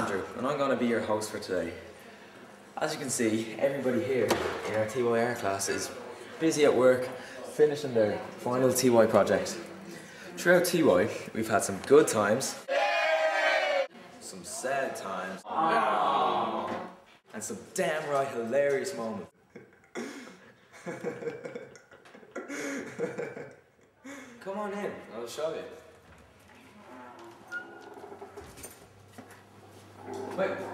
Andrew, and I'm going to be your host for today. As you can see, everybody here in our TYR class is busy at work, finishing their final TY project. Throughout TY, we've had some good times, some sad times, and some damn right hilarious moments. Come on in, I'll show you. 喂。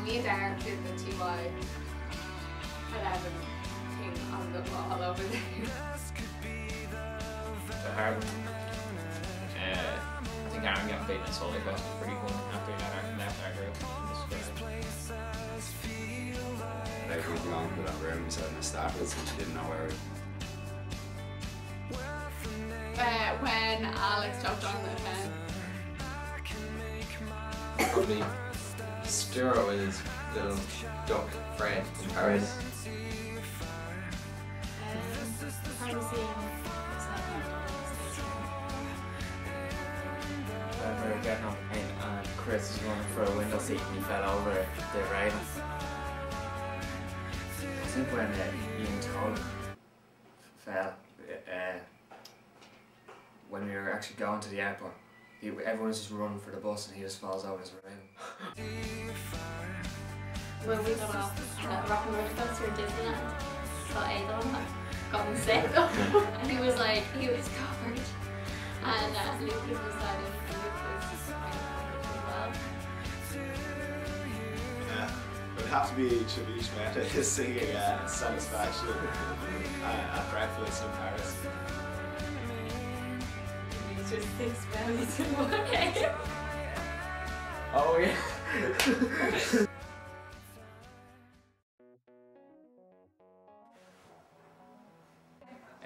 And when me and Darren did the TY 11 thing on the wall over there. the hard one. Uh, I think Aaron got beaten in Salt Lake Fest was pretty cool after he got our, left our group. It was great. Like we belonged to that room, so in the staff was which didn't know where we Uh, when Alex jumped on the pen. Probably Sturo with his little duck friend in Paris. Probably seeing when we were getting plane and Chris was going for a window seat and he fell over the railing. I think when uh, Ian Toll fell, uh, when we were actually going to the airport, he, everyone was just running for the bus and he just falls over his railing. when we got off on a rock and roller coaster in Disneyland. So Adon had gotten sick and he was like, he was covered. And uh, Lucas was that and Lucas was kind of covered as well. Yeah. It would have to be Chavish Mehta singing uh, Satisfaction uh, at breakfast just six bellies in one day. Oh yeah.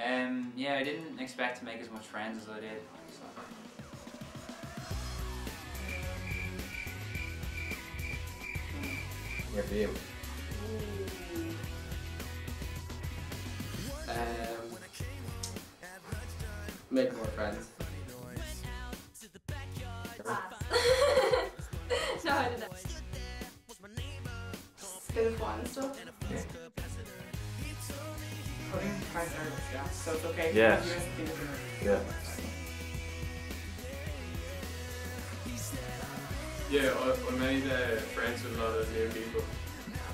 Um, yeah, I didn't expect to make as much friends as I did. So. Here for you. Um, make more friends. Bit of fun stuff. Putting partner yeah, so it's okay. Yeah. You guys think of it. Yeah. Yeah, I, I made uh, friends with a lot of new people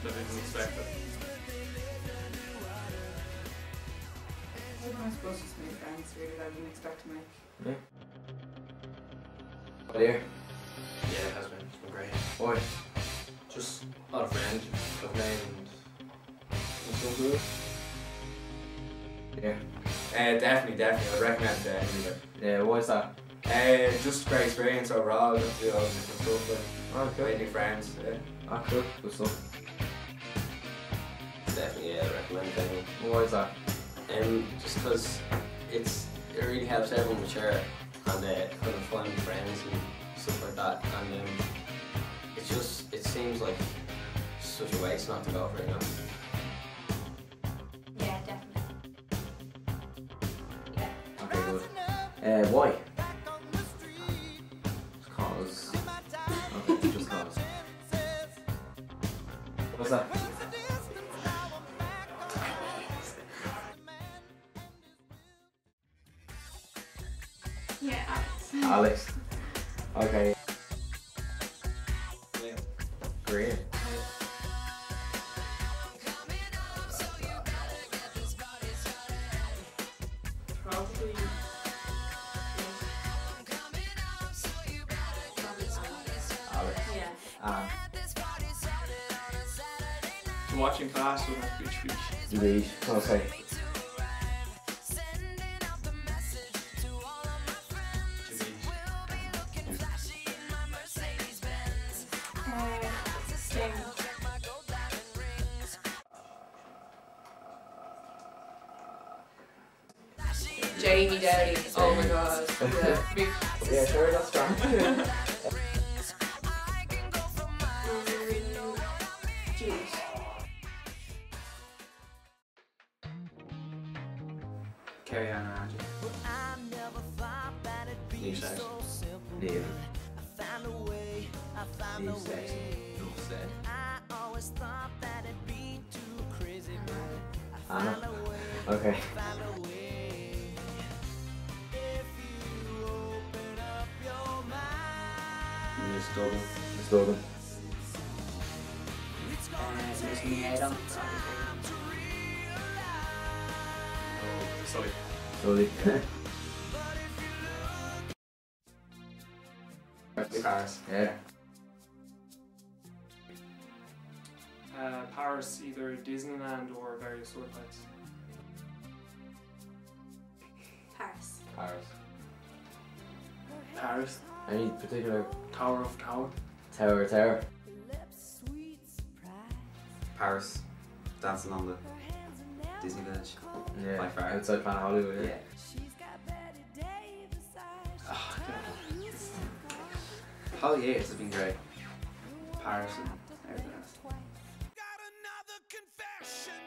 that I didn't expect it. Everyone's supposed to make friends really that I didn't expect to make. Yeah. What here? Yeah, it has been. It's been great. Boy. Just a lot of friends I've made and it's. Yeah. Uh, definitely, definitely. I recommend it to anybody. Yeah, what is that? Uh, just great experience overall. Got to do all the different stuff. Oh, and made new friends. Yeah. Ah, cool. Good stuff. Definitely, yeah, I recommend it to anyone. What is that? Um, just because it's it really helps everyone mature and uh, kind of find friends and stuff like that. And um, it's just it seems like such a waste not to go for it, you Uh, why? Cause. Okay, just cause. What's that? Yeah, Alex. Alex. Okay. Yeah. Great. Watching class with my beach beach. You read. Okay. Uh, Jamie Daddy. Oh my god. Yeah. Yeah, sure, that's fine. New section. No said. Anna. Okay. New Dublin. Miss Dublin. Miss me Adam. Sorry. Sully. Paris. yeah. Paris, either Disneyland or various other places. Paris. Paris. Paris, Any particular Tower of Tower. tower of tower? Paris. Dancing on the Disney Village. Yeah. By far. Outside Planet Hollywood. Yeah. Oh, God. Whole years has been great. Paris and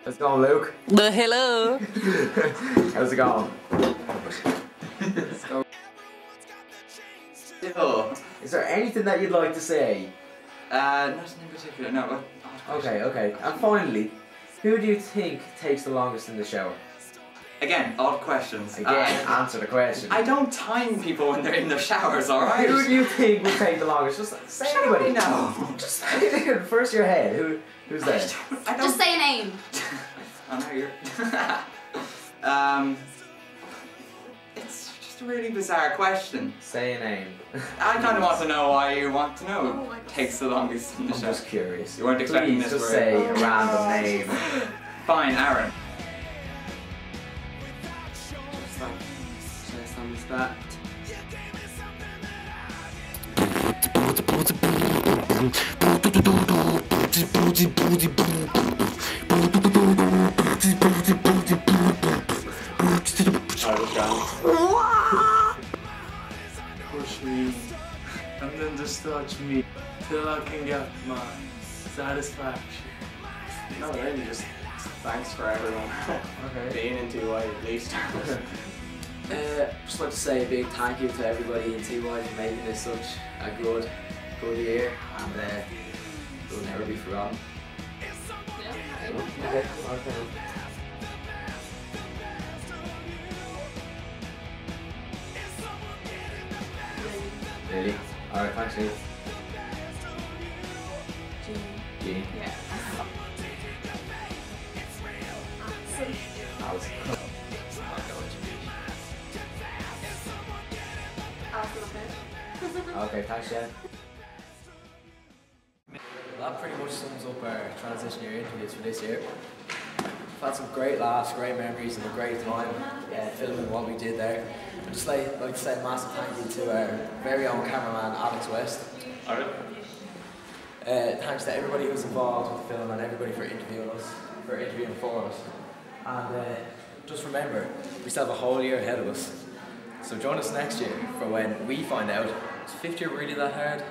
How's it going, Luke? The hello. How's it going? Go. Still. Is there anything that you'd like to say? Uh, nothing in particular. No. Okay, okay. And finally, who do you think takes the longest in the shower? Again, odd questions. Again, Uh, answer the question. I don't time people when they're in their showers, alright? Who do you think would take the longest? Just say Shut anybody. no. Just say it. First your head. Who? Who's that? I don't. Just say a name. I know you're. um, it's just a really bizarre question. Say a name. I kind of want to know why you want to Oh know. my God. Takes the longest in the I'm show. just curious. You weren't expecting Please this just word. say a random name. Fine, Aaron. Just on the spot. Push me, and then just touch me till I can get my satisfaction. No, really, just thanks for everyone Okay. being in TY at least. Uh, just like to say a big thank you to everybody in TY for making this such a good, good year, and uh, it will never be forgotten. Yeah. Okay. Okay. Really? Alright, thanks, Neil. Jean. Yeah. Alice. Okay, thanks, Jen. Transition year interviews for this year. We've had some great laughs, great memories, and a great time uh, filming what we did there. I'd just like, like to say a massive thank you to our very own cameraman, Alex West. Alright. Uh, thanks to everybody who's involved with the film and everybody for interviewing us, for interviewing for us. And uh, just remember, we still have a whole year ahead of us. So join us next year for when we find out, is fifth year really that hard?